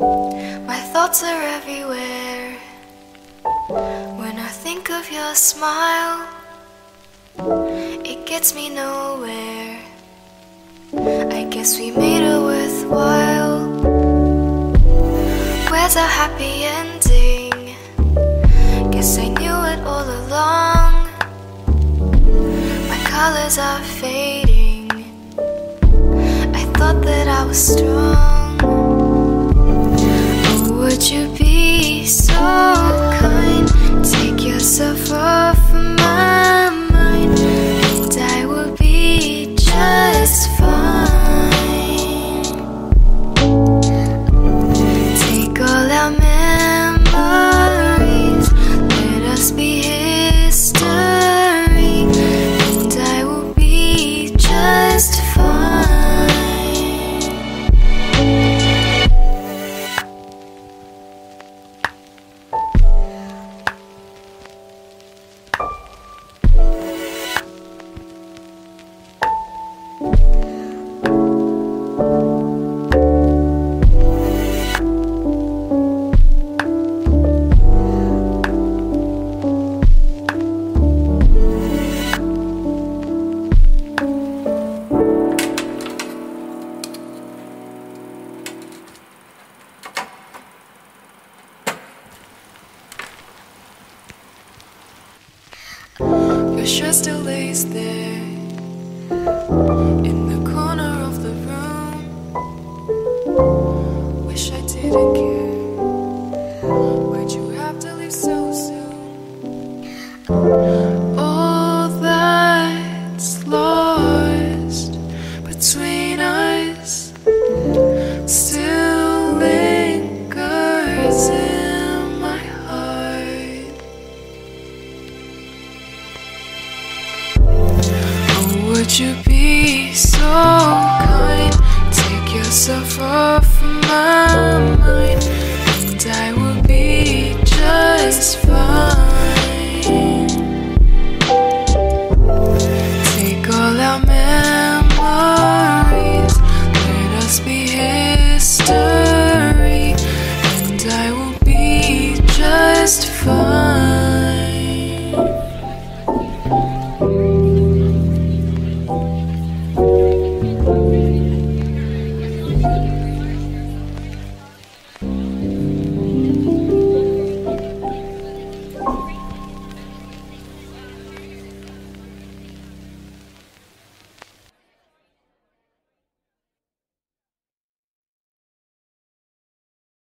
My thoughts are everywhere. When I think of your smile, it gets me nowhere. I guess we made it worthwhile. Where's our happy ending? Guess I knew it all along. My colors are fading. I thought that I was strong. Shirt still lays there in the corner of the room. Wish I didn't care. Would you be so kind? Take yourself off my mind, and I will be just fine. Take all our memories, let us be history, and I will be just fine.